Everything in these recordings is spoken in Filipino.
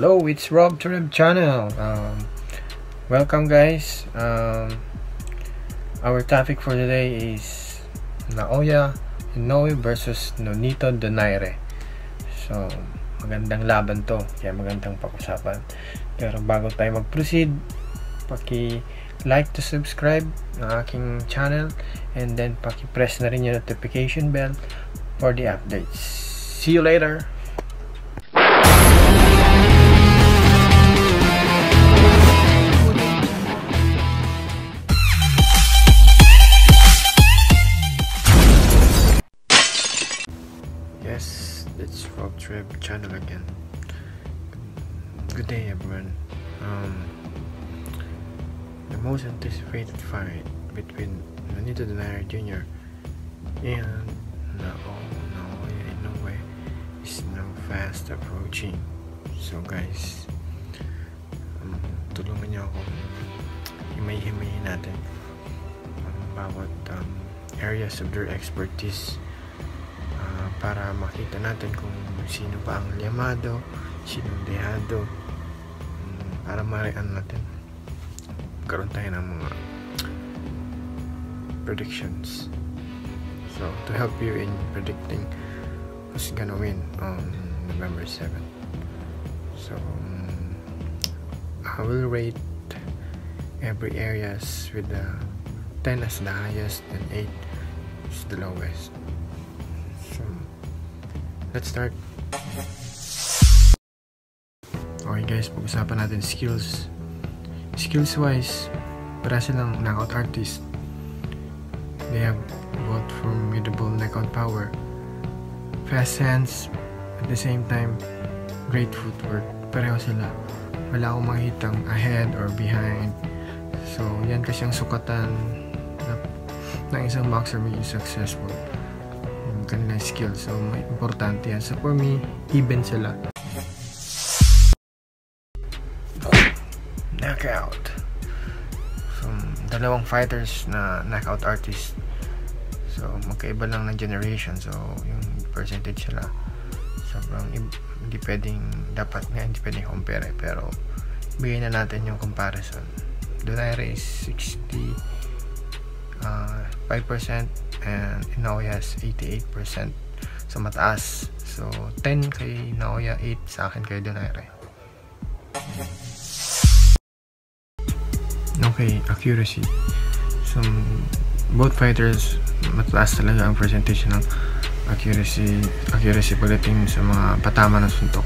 Hello, it's Rob Trib channel. Um, welcome guys. Um, our topic for today is Naoya Inoue versus Nonito Donaire. So, magandang laban to. Kaya magandang pag-usapan. Pero bago tayo mag-proceed, paki-like to subscribe ng aking channel and then paki-press na rin yung notification bell for the updates. See you later! Um, the most anticipated fight between Nonito Donaire Jr. and Nao Naoya Inoue is now fast approaching. So, guys, um, tulungan niyo ako himay-himayin natin ang bawat um, areas of their expertise Ah, para makita natin kung sino pa ang Yamado, sino ang Dehado para natin karoon tayo ng mga predictions. So to help you in predicting who's gonna win on November 7 so um, I will rate every areas with the 10 as the highest and 8 is the lowest. So, let's start. Okay guys, pag-usapan natin skills. Skills wise, para silang knockout artist. They have both formidable knockout power, fast hands, at the same time, great footwork. Pareho sila. Wala akong makitang ahead or behind. So, yan kasi ang sukatan na, ng isang boxer maging successful yung kanilang skill. So, importante yan. So, for me, even sila. Knockout. So, dalawang fighters na knockout artist. So, magkaiba lang ng generation. So, yung percentage sila, sobrang hindi pwedeng, dapat nga hindi pwedeng compare. eh. Pero, bigyan na natin yung comparison. Donaire is 60 uh, 5% and Inoue has 88% sa mataas. So, 10 kay Naoya, 8 sa akin kay Donaire. Okay, accuracy. So, both fighters, mataas talaga ang percentage ng accuracy, accuracy pagdating sa mga patama ng suntok.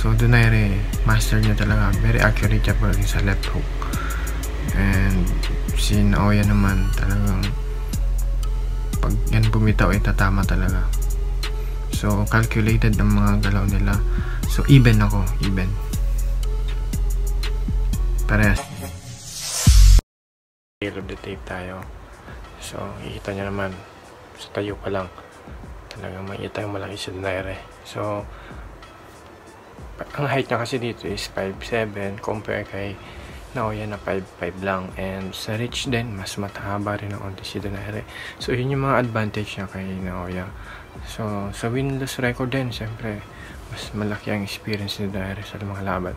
So, Donaire, master niya talaga. Very accurate siya pagdating sa left hook. And si Naoya naman talagang pag yan bumitaw ay tatama talaga. So, calculated ang mga galaw nila. So, even ako. Even. Parehas. The tape tayo. So, ikita nyo naman sa tayo pa lang. Talagang makikita yung malaki si Donaire. So, ang height niya kasi dito is 5'7 compare kay Naoya na 5'5 lang and sa reach din mas matahaba rin ang onti si Donaire so yun yung mga advantage niya kay Naoya so sa win-loss record din syempre mas malaki ang experience ni Donaire sa mga laban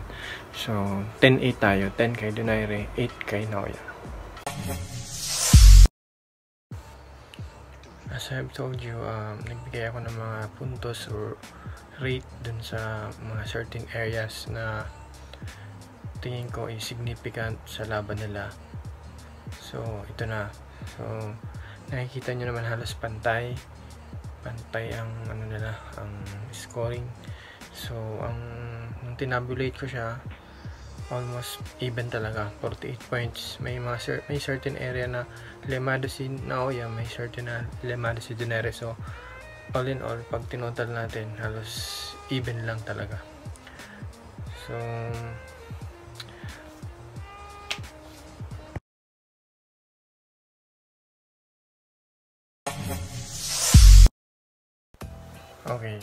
so 10-8 tayo 10 kay Donaire 8 kay Naoya as I've told you um, nagbigay ako ng mga puntos or rate dun sa mga certain areas na tingin ko is significant sa laban nila. So, ito na. So, nakikita nyo naman halos pantay. Pantay ang ano nila, ang scoring. So, ang nung tinabulate ko siya, almost even talaga 48 points may mga cer- may certain area na lemado si Naoya may certain na lemado si Donaire so all in all pag tinotal natin halos even lang talaga so Okay.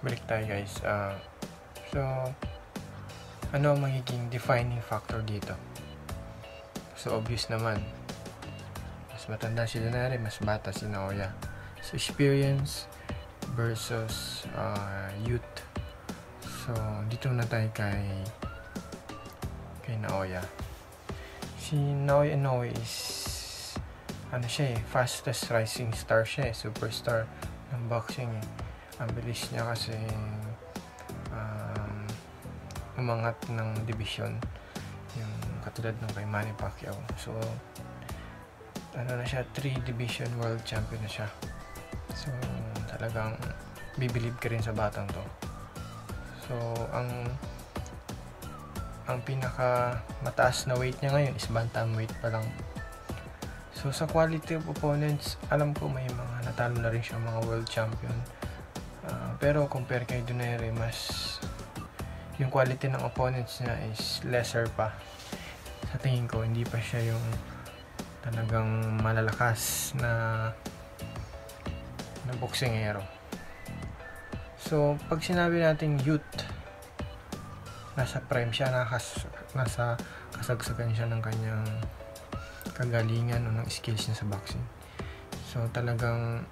Balik tayo guys. Ah, so, ano ang magiging defining factor dito? So, obvious naman. Mas matanda si Donaire, mas bata si Naoya. So, experience versus uh, youth. So, dito na tayo kay kay Naoya. Si Naoya Inoue is ano siya eh, fastest rising star siya eh, superstar ng boxing eh. Ang bilis niya kasi umangat ng division yung katulad ng kay Manny Pacquiao. So, ano na siya, 3 division world champion na siya. So, talagang bibilib ka rin sa batang to. So, ang ang pinaka mataas na weight niya ngayon is bantamweight pa lang. So, sa quality of opponents, alam ko may mga natalo na rin siya mga world champion. Uh, pero compare kay Donaire, mas yung quality ng opponents niya is lesser pa. Sa tingin ko, hindi pa siya yung talagang malalakas na na boksingero. So, pag sinabi nating youth, nasa prime siya, nakas, nasa kasagsagan siya ng kanyang kagalingan o ng skills niya sa boxing. So, talagang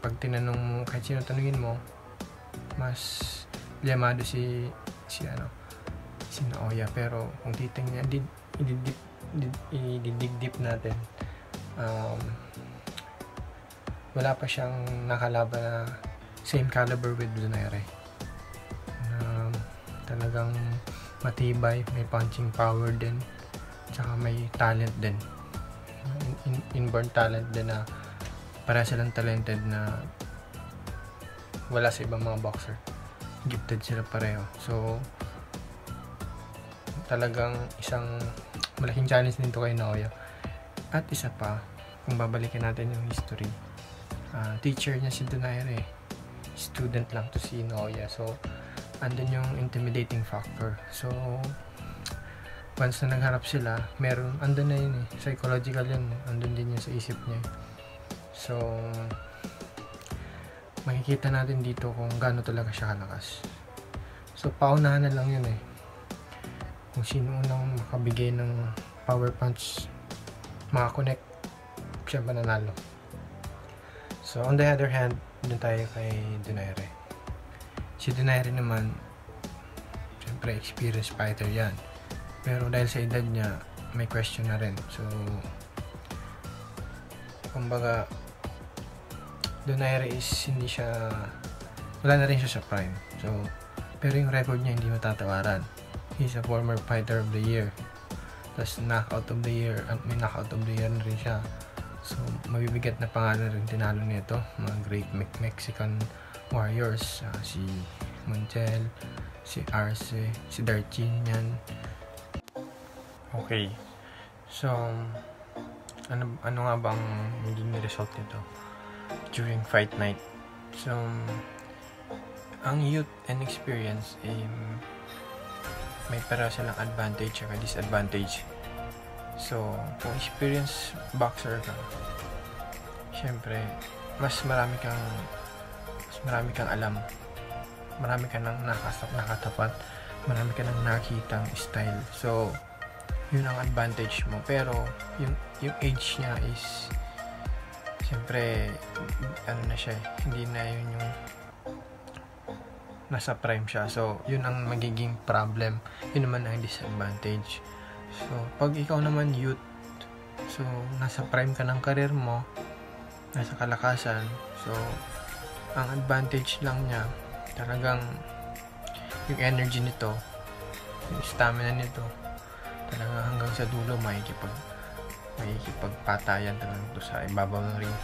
pag tinanong mo, kahit sino tanungin mo, mas liyamado si si ano si Naoya. Pero kung titingnan did, ididip ididigdip natin um, wala pa siyang nakalaban na same caliber with Donaire um, talagang matibay may punching power din tsaka may talent din. In, in, inborn talent din na para silang talented na wala sa ibang mga boxer gifted sila pareho so talagang isang malaking challenge din to kay Naoya. At isa pa, kung babalikan natin yung history, uh, teacher niya si Donaire, student lang to si Naoya. So, andun yung intimidating factor. So, once na nagharap sila, meron, andun na yun eh. Psychological yun. Andun din yun sa isip niya. So, makikita natin dito kung gaano talaga siya kalakas. So, paunahan na lang yun eh. Kung sino unang makabigay ng power punch makakonect siya nanalo? So on the other hand dun tayo kay Donaire si Donaire naman syempre experienced fighter yan. Pero dahil sa edad niya may question na rin. So kumbaga Donaire is hindi siya wala na rin siya sa prime so pero yung record niya hindi matatawaran He's a former fighter of the year. Tapos knockout of the year, uh, may knockout of the year na rin siya. So, mabibigat na pangalan rin tinalo nito. Mga great Mexican warriors. Uh, si Montiel, si Arce, si Darchinyan. Okay. So, ano, ano nga bang maging result nito during fight night? So, ang youth and experience eh, may para silang advantage at disadvantage. So, kung experienced boxer ka, syempre, mas marami kang mas marami kang alam. Marami ka nang nakasap, nakatapat. Marami ka nang nakitang style. So, yun ang advantage mo. Pero, yung, yung age niya is syempre, ano na siya, hindi na yun yung nasa prime siya. So, yun ang magiging problem. Yun naman ang disadvantage. So, pag ikaw naman youth, so, nasa prime ka ng karir mo, nasa kalakasan, so, ang advantage lang niya, talagang yung energy nito, yung stamina nito, talaga hanggang sa dulo makikipag makikipagpatayan talaga ito sa ibabaw ng ring.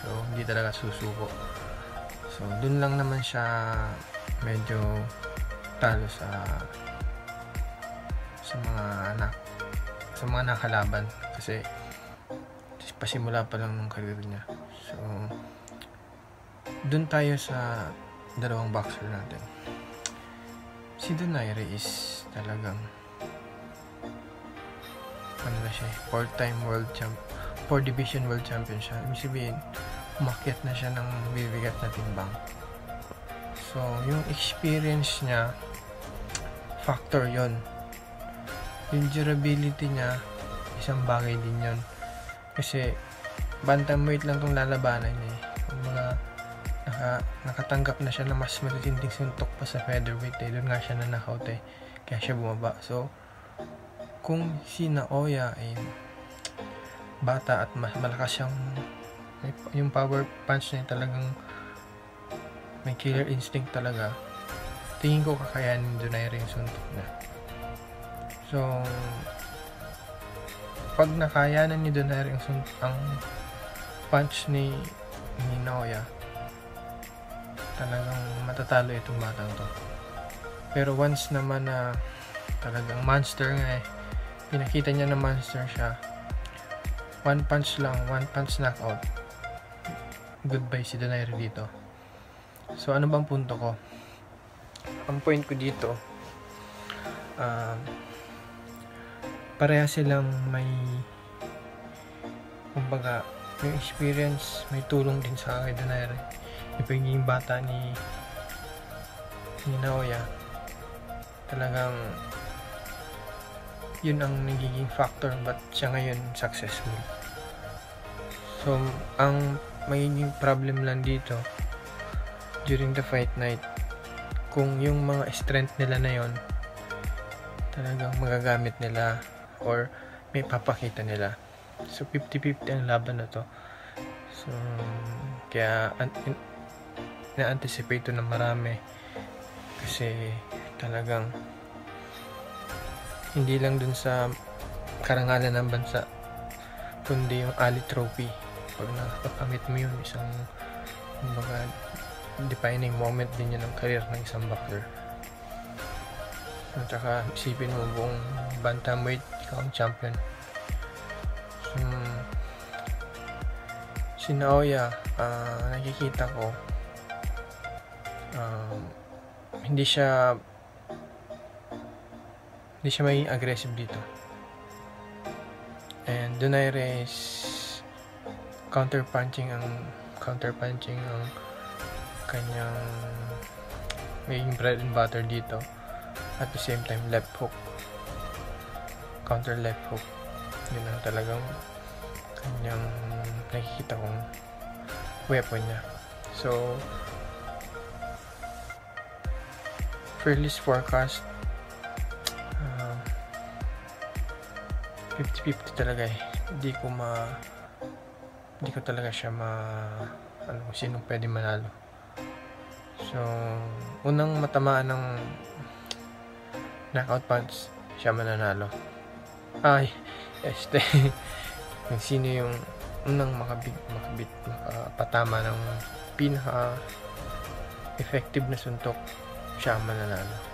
So, hindi talaga susuko. So, dun lang naman siya medyo talo sa sa mga anak sa mga nakalaban kasi pasimula pa lang ng career niya so dun tayo sa dalawang boxer natin si Donaire is talagang ano na siya 4 time world champ 4 division world champion siya ibig sabihin umakyat na siya ng bibigat na timbang So, yung experience niya, factor yon Yung durability niya, isang bagay din yon Kasi, bantamweight lang tong lalabanan niya. Eh. Mga, naka, nakatanggap na siya na mas matitinding suntok pa sa featherweight eh. Doon nga siya na knockout eh. Kaya siya bumaba. So, kung si Naoya ay bata at mas malakas siyang yung power punch niya talagang may killer instinct talaga. Tingin ko kakayanin Donaire yung suntok na so pag nakayanan ni Donaire yung ang punch ni ni Naoya talagang matatalo itong batang to. Pero once naman na talagang monster nga eh pinakita niya na monster siya. One punch lang one punch knockout. Goodbye si Donaire dito. So ano bang punto ko? Ang point ko dito um, pareha silang may kumbaga may experience may tulong din sa kay Donaire yung bata ni ni Naoya. Talagang yun ang nagiging factor but siya ngayon successful? So ang magiging problem lang dito during the fight night kung yung mga strength nila na yon talagang magagamit nila or may papakita nila. So 50-50 ang laban na to. So kaya na-anticipate to na marami. Kasi talagang hindi lang dun sa karangalan ng bansa kundi yung Ali Trophy pag nakakamit mo yun isang mga defining moment din yun ng career ng isang boxer at saka isipin mo buong bantamweight ikaw ang champion. So, si Naoya uh, nakikita ko um, hindi siya hindi siya maging aggressive dito. And Donaire is counter-punching ang counter-punching ang kanyang magiging bread and butter dito. At the same time, left hook. Counter left hook. Yun ang talagang kanyang nakikita kong weapon niya. So, Fearless Forecast 50-50 talaga eh. Hindi ko ma hindi ko talaga siya ma ano sino pwede manalo. So, unang matamaan ng knockout punch, siya mananalo. Ay, este, kung sino yung unang makabit, makabit, makapatama ng pinaka effective na suntok, siya mananalo.